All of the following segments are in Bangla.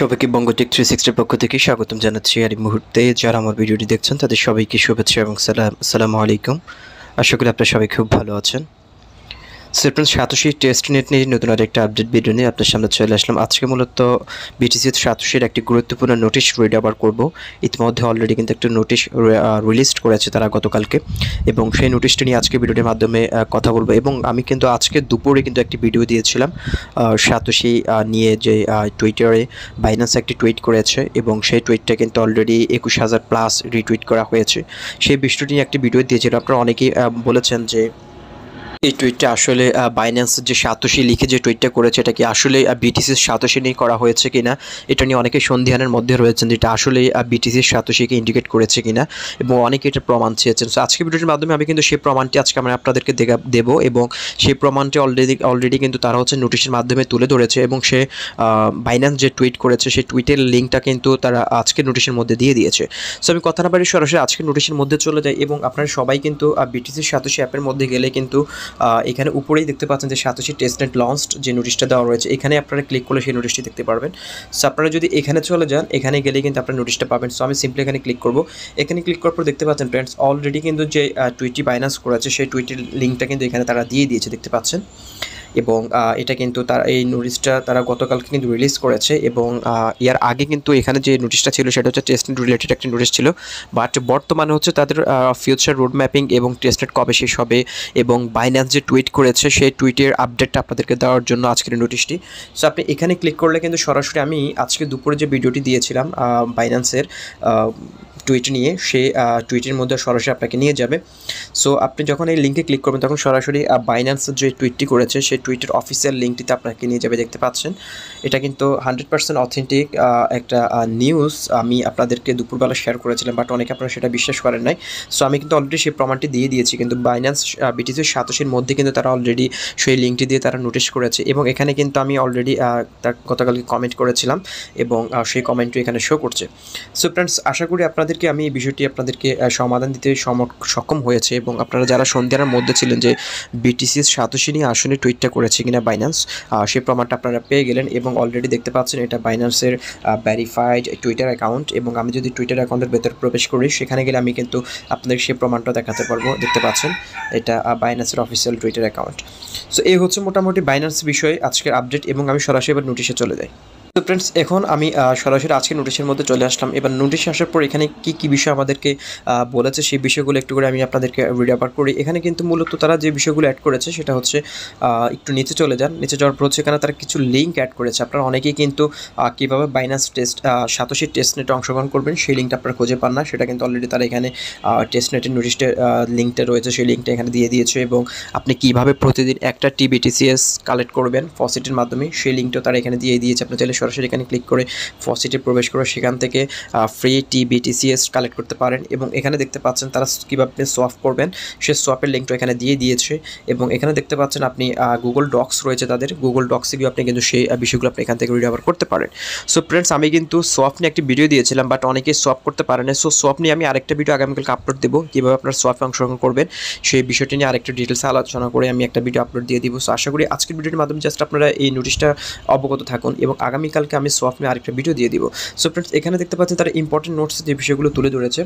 সবাইকে বঙ্গটেক থ্রি সিক্সটির পক্ষ থেকে স্বাগতম জানাচ্ছি আর এই মুহূর্তে। যারা আমার ভিডিওটি দেখছেন, তাদের সবাইকে শুভেচ্ছা এবং সালাম সালামু আলাইকুম। আশা করি আপনারা সবাই খুব ভালো আছেন। সেপ্টেন্স সাতাশি টেস্ট নেট নিয়ে নতুন আরেকটা আপডেট ভিডিও নিয়ে আপনার সামনে চলে আসলাম। আজকে মূলত বিটিসি সাতাশির একটি গুরুত্বপূর্ণ নোটিশ রিড আবার করব। ইতিমধ্যে অলরেডি কিন্তু একটা নোটিশ রিলিজ করেছে তারা গতকালকে এবং সেই নোটিশটি নিয়ে আজকে ভিডিওটির মাধ্যমে কথা বলব এবং আমি কিন্তু আজকে দুপুরে কিন্তু একটি ভিডিও দিয়েছিলাম সাতোশি নিয়ে যে টুইটারে বাইন্যান্স একটি টুইট করেছে এবং সেই টুইটটা কিন্তু অলরেডি একুশ হাজার প্লাস রিটুইট করা হয়েছে। সেই বিষয়টি নিয়ে একটি ভিডিও দিয়েছিলাম। আপনারা অনেকেই বলেছেন যে এই টুইটটা আসলে বাইন্যান্স যে সাতোশি লিখে যে টুইটটা করেছে, এটা কি আসলে বিটিসির সাতোশি নিয়ে করা হয়েছে কিনা? এটা নিয়ে অনেকে সন্ধিহানের মধ্যে রয়েছেন যেটা আসলে বিটিসির সাতোশিকে ইন্ডিকেট করেছে কিনা এবং অনেকে এটা প্রমাণ চেয়েছেন। সো আজকে ভিডিওটির মাধ্যমে আমি কিন্তু সেই প্রমাণটি আজকে আমরা আপনাদেরকে দেবো এবং সেই প্রমাণটি অলরেডি অলরেডি কিন্তু তারা হচ্ছে নোটিশের মাধ্যমে তুলে ধরেছে এবং সে বাইন্যান্স যে টুইট করেছে, সেই টুইটের লিঙ্কটা কিন্তু তারা আজকে নোটিশের মধ্যে দিয়ে দিয়েছে। সো আমি কথা না বাড়ি সরাসরি আজকে নোটিশের মধ্যে চলে যাই এবং আপনারা সবাই কিন্তু বিটিসির সাতোশি অ্যাপের মধ্যে গেলে কিন্তু এখানে উপরেই দেখতে পাচ্ছেন যে সাতাশি টেস্টনেট লঞ্চড যে নোটিশটা দেওয়া রয়েছে, এখানে আপনারা ক্লিক করলে সেই নোটিশটি দেখতে পারবেন। সো আপনারা যদি এখানে চলে যান, এখানে গেলে কিন্তু আপনারা নোটিশটা পাবেন। সো আমি সিম্পলি এখানে ক্লিক করব। এখানে ক্লিক করার পর দেখতে পাচ্ছেন ফ্রেন্ডস অলরেডি কিন্তু যে টুইটটি বাইন্যান্স করেছে, সেই টুইটির লিঙ্কটা কিন্তু এখানে তারা দিয়ে দিয়েছে, দেখতে পাচ্ছেন। এবং এটা কিন্তু তার, এই নোটিশটা তারা গতকালকে কিন্তু রিলিজ করেছে এবং এর আগে কিন্তু এখানে যে নোটিশটা ছিল সেটা হচ্ছে টেস্টনেট রিলেটেড একটা নোটিশ ছিল। বাট বর্তমানে হচ্ছে তাদের ফিউচার রোড ম্যাপিং এবং টেস্টনেট কবে শেষ হবে এবং বাইন্যান্স যে টুইট করেছে সেই টুইটের আপডেটটা আপনাদেরকে দেওয়ার জন্য আজকের নোটিশটি সো আপনি এখানে ক্লিক করলে কিন্তু সরাসরি আমি আজকে দুপুরে যে ভিডিওটি দিয়েছিলাম বাইন্যান্সের টুইট নিয়ে সে টুইটের মধ্যে সরাসরি আপনাকে নিয়ে যাবে। সো আপনি যখন এই লিঙ্কে ক্লিক করবেন, তখন সরাসরি বাইন্যান্স যে টুইটটি করেছে, সেই টুইটের অফিসিয়াল লিঙ্কটিতে আপনাকে নিয়ে যাবে দেখতে পাচ্ছেন। এটা কিন্তু হান্ড্রেড পার্সেন্ট অথেন্টিক একটা নিউজ আমি আপনাদেরকে দুপুরবেলা শেয়ার করেছিলাম বাট অনেকে আপনারা সেটা বিশ্বাস করেন নাই। সো আমি কিন্তু অলরেডি সেই প্রমাণটি দিয়ে দিয়েছি, কিন্তু বাইন্যান্স বিটিসির সাতাশির মধ্যে কিন্তু তারা অলরেডি সেই লিঙ্কটি দিয়ে তারা নোটিশ করেছে। এবং এখানে কিন্তু আমি অলরেডি তার গতকালকে কমেন্ট করেছিলাম এবং সেই কমেন্টটি এখানে শো করছে। সো ফ্রেন্ডস আশা করি আপনাদেরকে আমি এই বিষয়টি আপনাদেরকে সমাধান দিতে সক্ষম হয়েছে এবং আপনারা যারা সন্ধ্যার মধ্যে ছিলেন যে বিটিসিএস সাতোশি আসনে টুইটটা করেছে কিনা বাইন্যান্স সেই প্রমাণটা আপনারা পেয়ে গেলেন এবং অলরেডি দেখতে পাচ্ছেন এটা বাইন্যান্সের ভ্যারিফাইড টুইটার অ্যাকাউন্ট এবং আমি যদি টুইটার অ্যাকাউন্টের ভেতরে প্রবেশ করি, সেখানে গেলে আমি কিন্তু আপনাদের সেই প্রমাণটা দেখাতে পারব। দেখতে পাচ্ছেন, এটা বাইন্যান্সের অফিসিয়াল টুইটার অ্যাকাউন্ট সো এই হচ্ছে মোটামুটি বাইন্যান্স বিষয়ে আজকের আপডেট এবং আমি সরাসরি এবার নোটিশে চলে যাই। তো ফ্রেন্ডস এখন আমি সরাসরি আজকে নোটিশের মধ্যে চলে আসলাম। এবার নোটিশ আসার পর এখানে কি কি বিষয় আমাদেরকে বলেছে সেই বিষয়গুলো একটু করে আমি আপনাদেরকে রিড আপার করি। এখানে কিন্তু মূলত তারা যে বিষয়গুলো অ্যাড করেছে সেটা হচ্ছে একটু নিচে চলে যান। নিচে যাওয়ার পর হচ্ছে এখানে তারা কিছু লিঙ্ক অ্যাড করেছে। আপনারা অনেকেই কিন্তু কীভাবে বাইন্যান্স টেস্ট সাতোশি টেস্ট নেটে অংশগ্রহণ করবেন সেই লিঙ্কটা আপনারা খুঁজে পান না। সেটা কিন্তু অলরেডি তারা এখানে টেস্ট নেটের নোটিশটা লিঙ্কটা রয়েছে। সেই লিঙ্কটা এখানে দিয়ে দিয়েছে এবং আপনি কীভাবে প্রতিদিন একটা টিবিটিসিএস কালেক্ট করবেন ফসিটের মাধ্যমে, সেই লিঙ্কটাও তারা এখানে দিয়ে দিয়েছে। আপনি চাইলে সরাসরি এখানে ক্লিক করে ফসিটে প্রবেশ করে সেখান থেকে ফ্রি টিবিটিসিএস কালেক্ট করতে পারেন এবং এখানে দেখতে পাচ্ছেন তারা কীভাবে সোয়াপ করবেন। সেই সোয়াপের লিঙ্কটা এখানে দিয়ে দিয়েছে এবং এখানে দেখতে পাচ্ছেন আপনি গুগল ডক্স রয়েছে তাদের। গুগল ডক্সে গিয়ে আপনি কিন্তু সেই বিষয়গুলো আপনি এখান থেকে রিকভার করতে পারেন। সো ফ্রেন্ডস আমি কিন্তু সোয়াপ নিয়ে একটি ভিডিও দিয়েছিলাম বাট অনেকে সোয়াপ করতে পারেন না। সো সোয়াপ নিয়ে আমি আরেকটা ভিডিও আগামীকালকে আপলোড দেবো। কীভাবে আপনার সোয়াপে অংশগ্রহণ করবেন, সেই বিষয়টি নিয়ে আরেকটা ডিটেলস আলোচনা করে আমি একটা ভিডিও আপলোড দিয়ে দিব। সো আশা করি আজকের ভিডিওর মাধ্যমে জাস্ট আপনারা এই নোটিশটা অবগত থাকুন এবং আগামীকালকে আমি নিয়ে আরেকটা ভিডিও দিয়ে দিব। সো ফ্রেন্ডস এখানে দেখতে পাচ্ছেন তারা ইম্পর্টেন্ট নোটস যে বিষয়গুলো তুলে ধরেছে।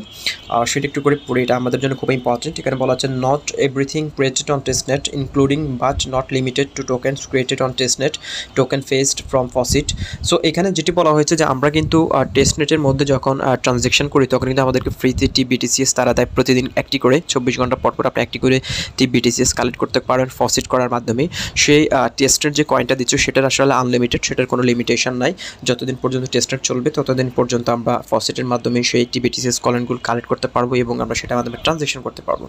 সেটা একটু করে পড়ে, এটা আমাদের জন্য খুব ইম্পর্টেন্ট এখানে বলা হচ্ছে not everything created on testnet including but not limited to tokens created on testnet token fetched from faucet so এখানে যেটি বলা হয়েছে যে আমরা কিন্তু টেস্টনেটের মধ্যে যখন ট্রানজেকশন করি, তখন কিন্তু আমাদেরকে ফ্রিতে টিবিটিসিএস তারা দেয় প্রতিদিন একটি করে। চব্বিশ ঘণ্টা পর পর আপনি একটি করে টিবিটিসিএস কালেক্ট করতে পারেন ফসিট করার মাধ্যমে। সেই টেস্টের যে কয়েনটা দিচ্ছে, সেটার আসলে আনলিমিটেড সেটার কোনো লিমিটেশন নাই। যতদিন পর্যন্ত টেস্টনেট চলবে, ততদিন পর্যন্ত আমরা ফসিটের মাধ্যমে সেই টিবিটিসিএস কয়েনগুলো কালেক্ট করতে পারব এবং আমরা সেটার মাধ্যমে ট্রানজেকশন করতে পারব।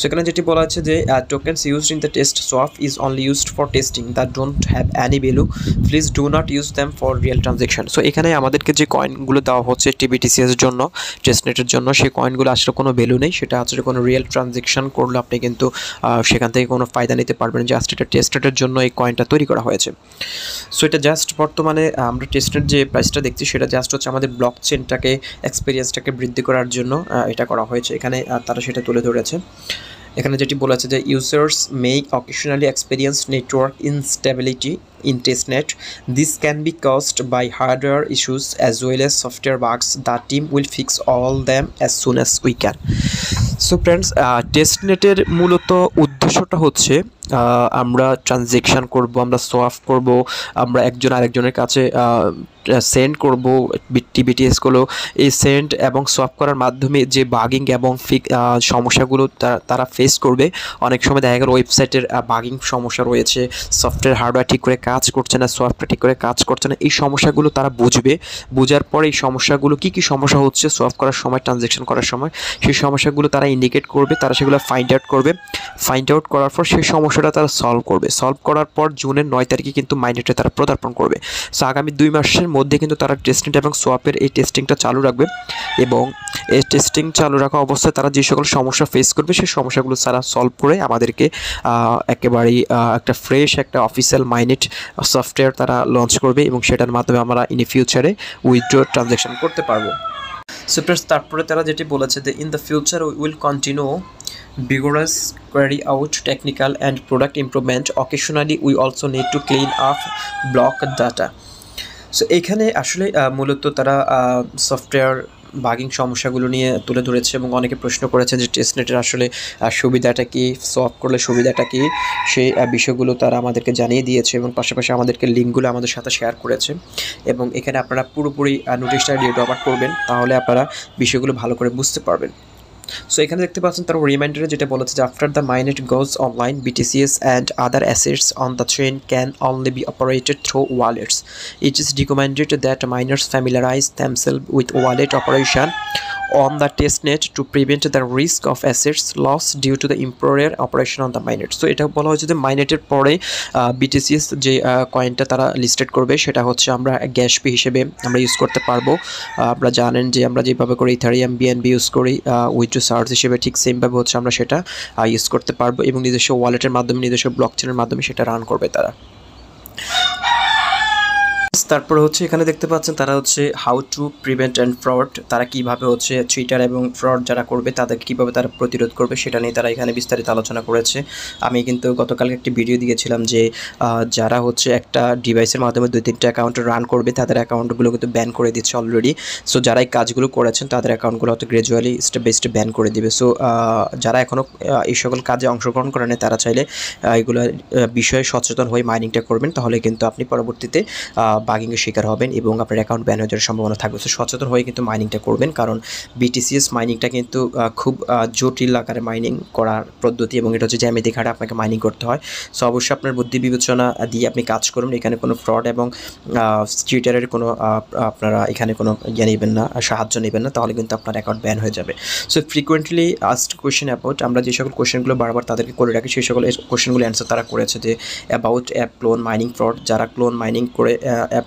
সেখানে যেটি বলা আছে যে tokens used in the test swap is only used for testing that don't have any value please do not use them for real transaction so এখানে আমাদেরকে যে কয়েনগুলো দেওয়া হচ্ছে টিবিটিসিএস জন্য টেস্টনেটের জন্য, সেই কয়েনগুলো আসলে কোনো ভ্যালু নেই। সেটা আসলে কোনো রিয়েল ট্রানজেকশন করলে আপনি কিন্তু সেখান থেকে কোনো ফায়দা নিতে পারবেন জাস্ট এটা টেস্টেটের জন্য এই কয়েনটা তৈরি করা হয়েছে। সো এটা জাস্ট বর্তমানে আমরা টেস্টের যে প্রাইসটা দেখছি সেটা জাস্ট হচ্ছে আমাদের ব্লক চেনটাকে এক্সপিরিয়েন্সটাকে বৃদ্ধি করার জন্য এটা করা হয়েছে। এখানে তারা সেটা তুলে ধরেছে। এখানে যেটি বলেছে যে users make occasionally experience network instability in testnet. This can be caused by hardware issues as well as software bugs. The team will fix all them as soon as we can. So friends টেস্টনেটের মূলত উদ্দেশ্যটা হচ্ছে আমরা ট্রানজেকশান করব, আমরা সোয়াফ করব, আমরা একজন আরেকজনের কাছে সেন্ড করব টিবিটিএসগুলো এই সেন্ড এবং সোয়াপ করার মাধ্যমে যে বাগিং এবং ফিক সমস্যাগুলো তারা ফেস করবে অনেক সময় দেখা গেল ওয়েবসাইটের বাগিং সমস্যা রয়েছে সফটওয়্যার হার্ডওয়্যার ঠিক করে কাজ করছে না সফটওয়্যার ঠিক করে কাজ করছে না, এই সমস্যাগুলো তারা বুঝবে। বোঝার পরে এই সমস্যাগুলো কী কী সমস্যা হচ্ছে সোয়াপ করার সময় ট্রানজেকশন করার সময়, সেই সমস্যাগুলো তারা ইন্ডিকেট করবে, তারা সেগুলো ফাইন্ড আউট করবে। ফাইন্ড আউট করার পর সেই সমস্যাটা তারা সলভ করবে। সলভ করার পর জুনের নয় তারিখে কিন্তু মাইনেটে তারা প্রদার্পণ করবে। সো আগামী দুই মাসের মধ্যে কিন্তু তারা টেস্টিং এবং সোয়াপের এই টেস্টিংটা চালু রাখবে এবং এই টেস্টিং চালু রাখা অবস্থায় তারা যে সকল সমস্যা ফেস করবে, সেই সমস্যাগুলো তারা সলভ করে আমাদেরকে একেবারেই একটা ফ্রেশ একটা অফিসিয়াল মাইনেট সফটওয়্যার তারা লঞ্চ করবে এবং সেটার মাধ্যমে আমরা ইন ফিউচারে উইথড্র ট্রানজ্যাকশন করতে পারব। সো তারপরে তারা যেটি বলেছে যে in the future will continue vigorous carry out, technical and product improvement. Occasionally we also need to clean up, block data. So এখানে আসলে মূলত তারা সফটওয়্যার বাগিং সমস্যাগুলো নিয়ে তুলে ধরেছে এবং অনেকে প্রশ্ন করেছে যে টেস্টনেটের আসলে সুবিধাটা কি সলভ করলে সুবিধাটা কি, সেই বিষয়গুলো তারা আমাদেরকে জানিয়ে দিয়েছে এবং পাশাপাশি আমাদেরকে লিঙ্কগুলো আমাদের সাথে শেয়ার করেছে। এবং এখানে আপনারা পুরোপুরি নোটিশটা ড্রপ করবেন, তাহলে আপনারা বিষয়গুলো ভালো করে বুঝতে পারবেন। সো এখানে দেখতে পাচ্ছেন তার রিমাইন্ডারে যেটা বলেছে যে after the mainnet goes online BTCS and other assets on the train can only be operated through wallets it is recommended that miners familiarize themselves with wallet operation on the testnet to prevent the risk of assets loss due to the improper operation on the mainnet so, এটা বলা হয়েছে যে মাইনেটের পরে বিটিসিএস যে কয়েনটা তারা লিস্টেড করবে, সেটা হচ্ছে আমরা গ্যাস পে হিসেবে আমরা ইউজ করতে পারব। আপনারা জানেন যে আমরা যেভাবে করে ইথারিয়াম বিএনবি ইউজ করি উইথড্রো সার্চ হিসেবে ঠিক সেমভাবে হচ্ছে আমরা সেটা ইউজ করতে পারব এবং নিজস্ব ওয়ালেটের মাধ্যমে, নিজস্ব ব্লক চেনের মাধ্যমে সেটা রান করবে তারা। তারপরে হচ্ছে এখানে দেখতে পাচ্ছেন তারা হচ্ছে how to prevent and fraud তারা কীভাবে হচ্ছে টুইটার এবং ফ্রড যারা করবে তাদের কীভাবে তারা প্রতিরোধ করবে সেটা নিয়ে তারা এখানে বিস্তারিত আলোচনা করেছে। আমি কিন্তু গতকালকে একটি ভিডিও দিয়েছিলাম যে যারা হচ্ছে একটা ডিভাইসের মাধ্যমে দুই তিনটা অ্যাকাউন্ট রান করবে, তাদের অ্যাকাউন্টগুলো কিন্তু ব্যান করে দিচ্ছে অলরেডি সো যারা এই কাজগুলো করেছেন, তাদের অ্যাকাউন্টগুলো হয়তো gradually step by step ban করে দিবে। সো যারা এখনও এই সকল কাজে অংশগ্রহণ করেন তারা চাইলে এগুলো বিষয়ে সচেতন হয়ে মাইনিংটা করবেন। তাহলে কিন্তু আপনি পরবর্তীতে বাগিংয়ের শিকার হবেন এবং আপনার অ্যাকাউন্ট ব্যান হয়ে যাওয়ার সম্ভাবনা থাকবে। তো সচেতন হয়ে কিন্তু মাইনিংটা করবেন, কারণ বিটিসিএস মাইনিংটা কিন্তু খুব জটিল আকারে মাইনিং করার পদ্ধতি এবং এটা হচ্ছে জ্যামিতি ঘাটে আপনাকে মাইনিং করতে হয়। সো অবশ্যই আপনার বুদ্ধি বিবেচনা দিয়ে আপনি কাজ করুন। এখানে কোনো ফ্রড এবং টুইটারের কোনো আপনারা এখানে কোনো ইয়ে নেবেন না, সাহায্য নেবেন না, তাহলে কিন্তু আপনার অ্যাকাউন্ট ব্যান হয়ে যাবে। So frequently asked question about আমরা যে সকল কোয়েশ্চেনগুলো বারবার তাদেরকে করে রাখি, সেই সকল কোয়েশ্চেনগুলো অ্যান্সার তারা করেছে যে about app clone mining fraud যারা ক্লোন মাইনিং করে অ্যাপ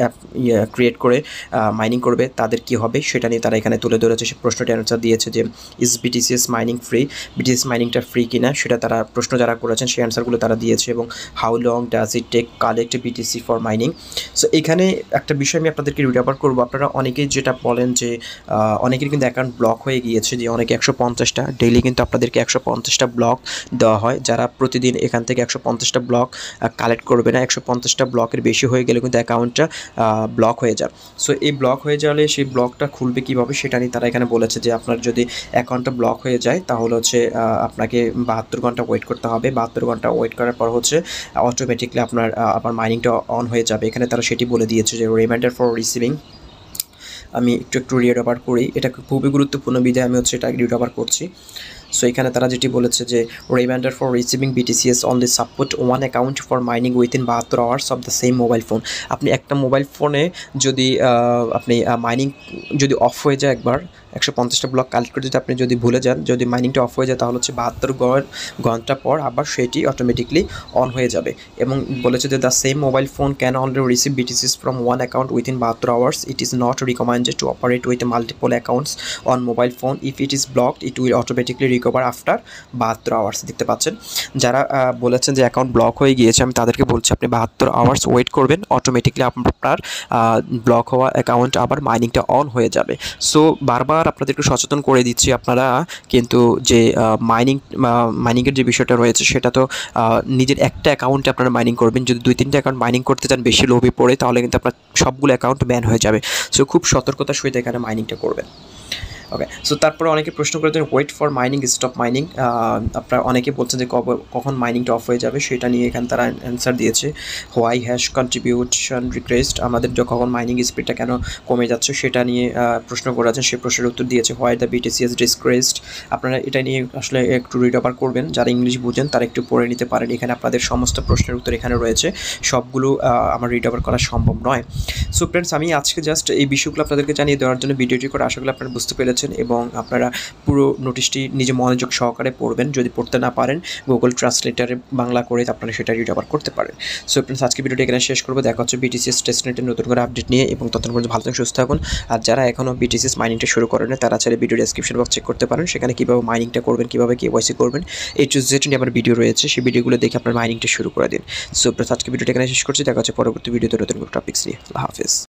অ্যাপ ক্রিয়েট করে মাইনিং করবে, তাদের কি হবে সেটা নিয়ে তারা এখানে তুলে ধরেছে। সে প্রশ্নটি অ্যান্সার দিয়েছে যে is BTCS mining free BTCS মাইনিংটা free কিনা সেটা তারা, প্রশ্ন যারা করেছেন সেই অ্যান্সারগুলো তারা দিয়েছে এবং how long does it take collect BTC for mining so এখানে একটা বিষয় আমি আপনাদেরকে রিকভার করব। আপনারা অনেকেই যেটা বলেন যে অনেকের কিন্তু অ্যাকাউন্ট ব্লক হয়ে গিয়েছে যে, অনেকে একশো পঞ্চাশটা ডেইলি কিন্তু আপনাদেরকে একশো পঞ্চাশটা ব্লক দেওয়া হয়। যারা প্রতিদিন এখান থেকে একশো পঞ্চাশটা ব্লক কালেক্ট করবে না, একশো পঞ্চাশটা ব্লকের বেশি হয়ে গেলে কিন্তু অ্যাকাউন্টটা ব্লক হয়ে যায়। সো এই ব্লক হয়ে যাওয়ালে সেই ব্লকটা খুলবে কীভাবে সেটা নিয়ে তারা এখানে বলেছে যে আপনার যদি অ্যাকাউন্টটা ব্লক হয়ে যায়, তাহলে হচ্ছে আপনাকে বাহাত্তর ঘণ্টা ওয়েট করতে হবে। বাহাত্তর ঘণ্টা ওয়েট করার পর হচ্ছে অটোমেটিকলি আপনার আবার মাইনিংটা অন হয়ে যাবে। এখানে তারা সেটি বলে দিয়েছে যে রিমাইন্ডার ফর রিসিভিং আমি একটু একটু রিড ওভার করি। এটা খুবই গুরুত্বপূর্ণ বিধায় আমি হচ্ছে এটা রিড ওভার করছি। সো এখানে তারা যেটি বলেছে যে reminder for receiving BTCS on only support one account for mining within বাহাত্তর hours of the same mobile phone আপনি একটা মোবাইল ফোনে যদি আপনি মাইনিং যদি অফ হয়ে যায় একবার, একশো পঞ্চাশটা ব্লক কালেক্ট করে যদি আপনি যদি ভুলে যান, যদি মাইনিংটা অফ হয়ে যায় তাহলে হচ্ছে বাহাত্তর ঘণ্টা পর আবার সেটি অটোমেটিকলি অন হয়ে যাবে। এবং বলেছে যে the same mobile phone can already receive BTCs from one account within বাহাত্তর hours it is not recommended to operate with multiple accounts on mobile phone if it is blocked it will automatically recover after বাহাত্তর আওয়ার্স দেখতে পাচ্ছেন। যারা বলেছেন যে অ্যাকাউন্ট ব্লক হয়ে গিয়েছে, আমি তাদেরকে বলছি আপনি বাহাত্তর আওয়ার্স ওয়েট করবেন। অটোমেটিকলি আপনার ব্লক হওয়া অ্যাকাউন্ট আবার মাইনিংটা অন হয়ে যাবে। সো বারবার আপনাদেরকে সচেতন করে দিচ্ছি আপনারা। কিন্তু যে মাইনিং মাইনিংয়ের যে বিষয়টা রয়েছে, সেটা তো নিজের একটা অ্যাকাউন্টে আপনারা মাইনিং করবেন। যদি দুই তিনটে অ্যাকাউন্ট মাইনিং করতে চান, বেশি লোভে পড়ে, তাহলে কিন্তু আপনার সবগুলো অ্যাকাউন্ট ব্যান হয়ে যাবে। সো খুব সতর্কতার সহিত এখানে মাইনিংটা করবেন। ওকে সো তারপরে অনেকে প্রশ্ন করেছেন wait for mining stop mining আপনারা অনেকে বলছেন যে কখন মাইনিংটা অফ হয়ে যাবে, সেটা নিয়ে এখানে তারা অ্যান্সার দিয়েছে। হোয়াই হ্যাশ কন্ট্রিবিউশন রিকোয়েস্ট আমাদের কখন মাইনিং স্পিডটা কেন কমে যাচ্ছে, সেটা নিয়ে প্রশ্ন করেছেন সেই প্রশ্নের উত্তর দিয়েছে হোয়াই দ্য বিটিসিএস ডিসক্রেস্ট আপনারা এটা নিয়ে আসলে একটু রিড ওভার করবেন, যারা ইংলিশ বুঝেন, তারা একটু পড়ে নিতে পারেন। এখানে আপনাদের সমস্ত প্রশ্নের উত্তর এখানে রয়েছে। সবগুলো আমার রিড ওভার করা সম্ভব নয়। সো ফ্রেন্ডস আমি আজকে জাস্ট এই বিষয়গুলো আপনাদেরকে জানিয়ে দেওয়ার জন্য ভিডিওটি করে, আশা করি আপনারা বুঝতে পেরেছেন। এবং আপনারা পুরো নোটিশটি নিজে মনোযোগ সহকারে পড়বেন। যদি পড়তে না পারেন গুগল ট্রান্সলেটারে বাংলা করে আপনারা সেটা রিড আবার করতে পারেন। সো ফ্রেন্ডস আজকে ভিডিওটি এখানে শেষ করব। দেখা হচ্ছে বিটিসিএস টেস্টনেটের নতুন করে আপডেট নিয়ে এবং তখন পর্যন্ত ভালো থাকুন, সুস্থ থাকুন। আর যারা এখনও বিটিসিএস মাইনিংটা শুরু করেন তারা চাইলে ভিডিও ডেসক্রিপশন বক্স চেক করতে পারেন। সেখানে কীভাবে মাইনিংটা করবেন, কীভাবে কেওয়াইসি করবেন এই টু জেড নিয়ে আমার ভিডিও রয়েছে। সেই ভিডিওগুলো দেখে আপনার মাইনিংটা শুরু করে দিন। সো আজকে ভিডিওটা এখানে শেষ করছি। দেখা হচ্ছে পরবর্তী ভিডিওতে নতুন টপিক্স নিয়ে। আল্লাহ হাফিজ।